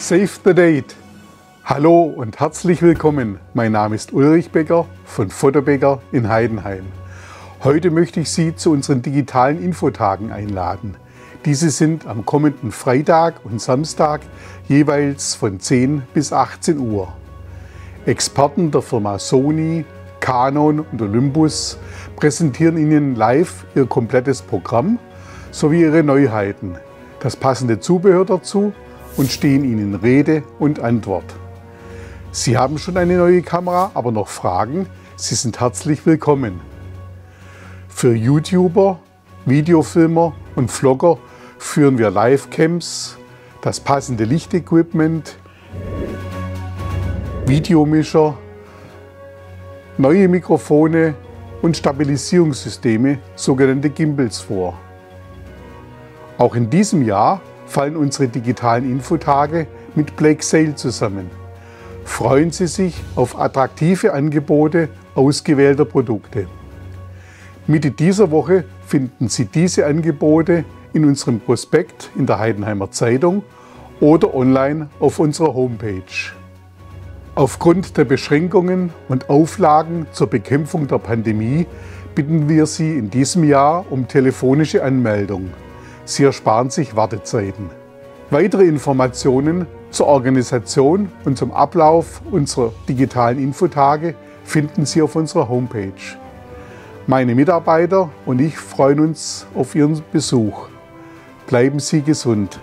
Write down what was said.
Save the Date. Hallo und herzlich willkommen. Mein Name ist Ulrich Becker von Fotobecker in Heidenheim. Heute möchte ich Sie zu unseren digitalen Infotagen einladen. Diese sind am kommenden Freitag und Samstag jeweils von 10 bis 18 Uhr. Experten der Firma Sony, Canon und Olympus präsentieren Ihnen live Ihr komplettes Programm sowie Ihre Neuheiten, das passende Zubehör dazu und stehen Ihnen Rede und Antwort. Sie haben schon eine neue Kamera, aber noch Fragen? Sie sind herzlich willkommen. Für YouTuber, Videofilmer und Vlogger führen wir Livecams, das passende Lichtequipment, Videomischer, neue Mikrofone und Stabilisierungssysteme, sogenannte Gimbals vor. Auch in diesem Jahr fallen unsere digitalen Infotage mit Blake Sale zusammen. Freuen Sie sich auf attraktive Angebote ausgewählter Produkte. Mitte dieser Woche finden Sie diese Angebote in unserem Prospekt in der Heidenheimer Zeitung oder online auf unserer Homepage. Aufgrund der Beschränkungen und Auflagen zur Bekämpfung der Pandemie bitten wir Sie in diesem Jahr um telefonische Anmeldung. Sie ersparen sich Wartezeiten. Weitere Informationen zur Organisation und zum Ablauf unserer digitalen Infotage finden Sie auf unserer Homepage. Meine Mitarbeiter und ich freuen uns auf Ihren Besuch. Bleiben Sie gesund.